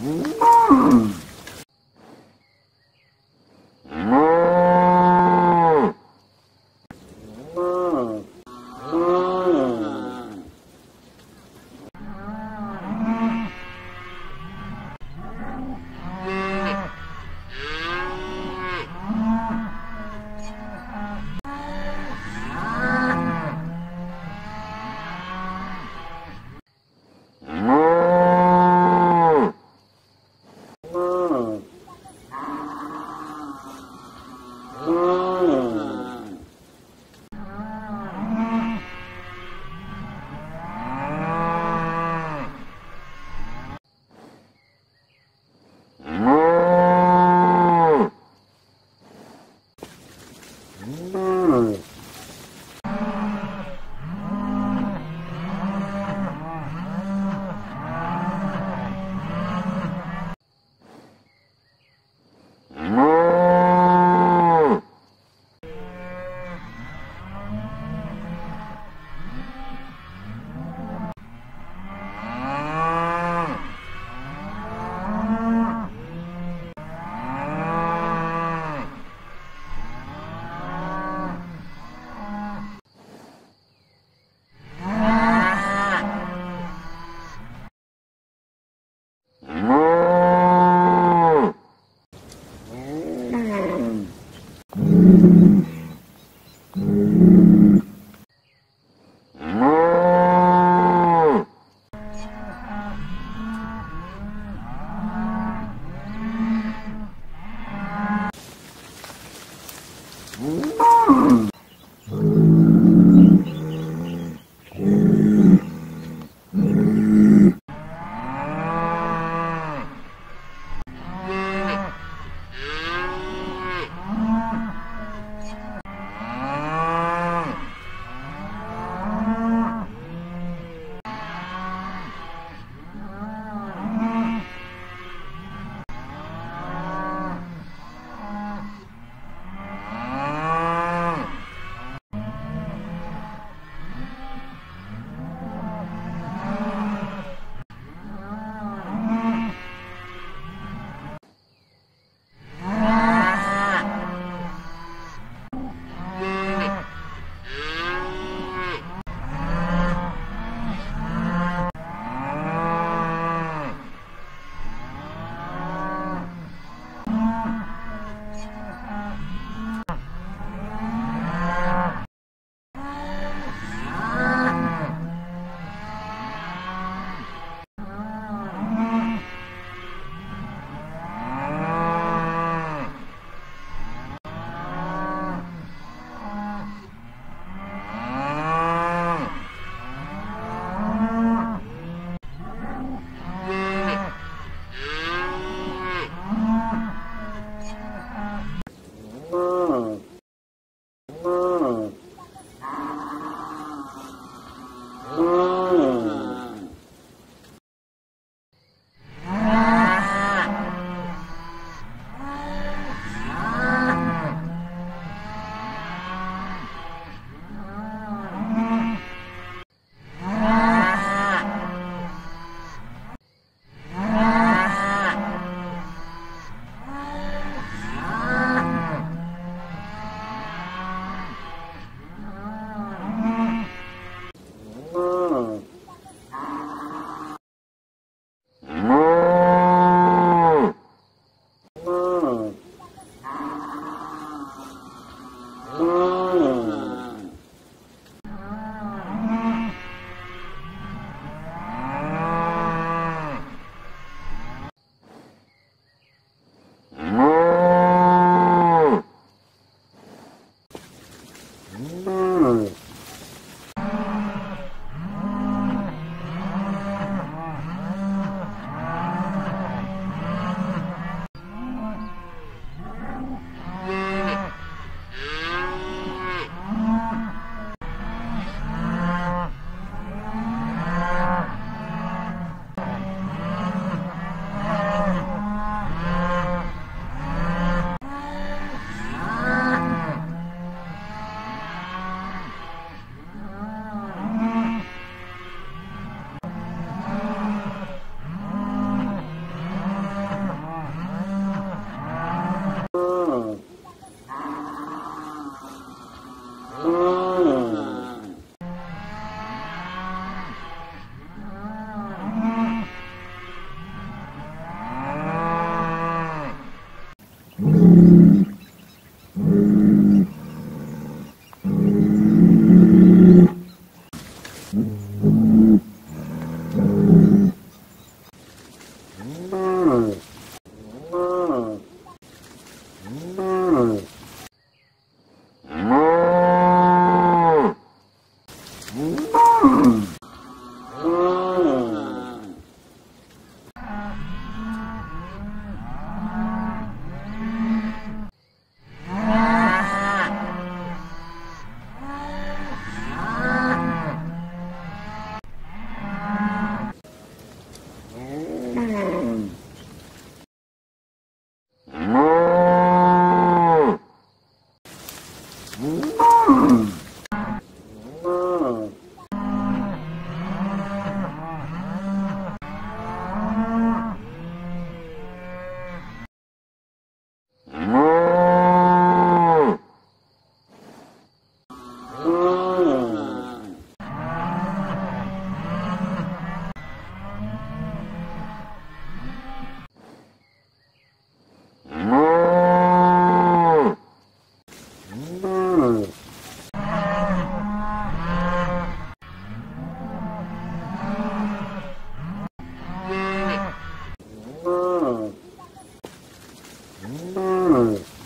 Hum. Hum. Mm. Hum.